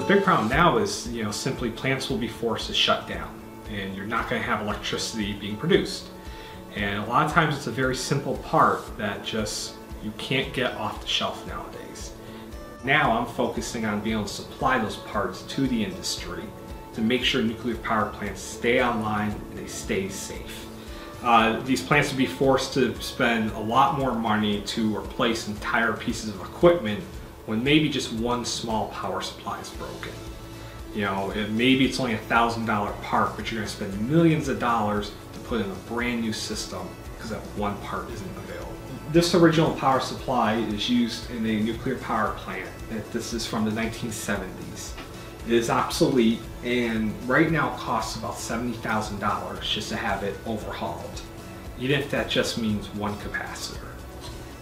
big problem now is, you know, simply plants will be forced to shut down and you're not going to have electricity being produced. And a lot of times it's a very simple part that just you can't get off the shelf nowadays. Now I'm focusing on being able to supply those parts to the industry to make sure nuclear power plants stay online and they stay safe. Uh, these plants would be forced to spend a lot more money to replace entire pieces of equipment when maybe just one small power supply is broken. You know, it, maybe it's only a thousand dollar part, but you're to spend millions of dollars to put in a brand new system because that one part isn't available. This original power supply is used in a nuclear power plant. This is from the 1970s. It is obsolete and right now costs about $70,000 just to have it overhauled. Even if that just means one capacitor.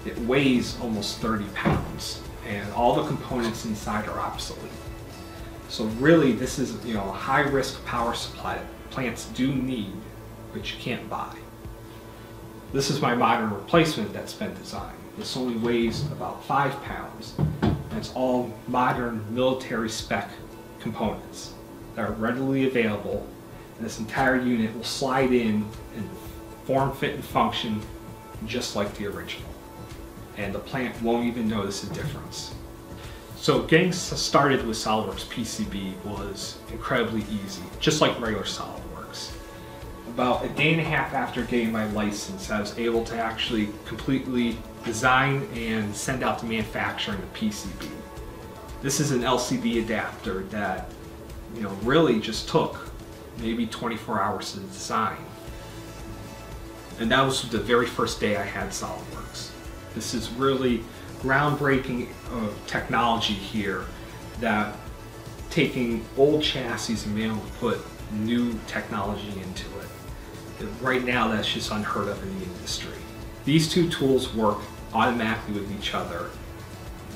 It weighs almost 30 pounds and all the components inside are obsolete. So really this is you know a high risk power supply that plants do need but you can't buy. This is my modern replacement that's been designed. This only weighs about five pounds and it's all modern military spec components that are readily available and this entire unit will slide in and form, fit, and function just like the original. And the plant won't even notice a difference. So getting started with SOLIDWORKS PCB was incredibly easy, just like regular SOLIDWORKS. About a day and a half after getting my license, I was able to actually completely design and send out to manufacturing a PCB. This is an LCD adapter that, you know, really just took maybe 24 hours to design. And that was the very first day I had SOLIDWORKS. This is really groundbreaking uh, technology here that taking old chassis and being able to put new technology into it. Right now that's just unheard of in the industry. These two tools work automatically with each other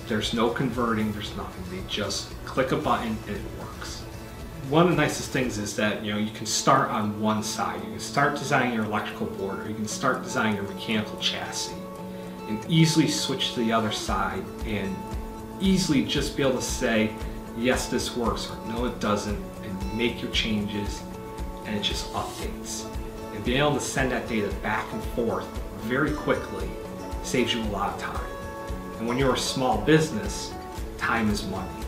there's no converting, there's nothing. They just click a button and it works. One of the nicest things is that you know you can start on one side. You can start designing your electrical board or you can start designing your mechanical chassis and easily switch to the other side and easily just be able to say yes this works or no it doesn't and make your changes and it just updates. And being able to send that data back and forth very quickly saves you a lot of time. And when you're a small business, time is money.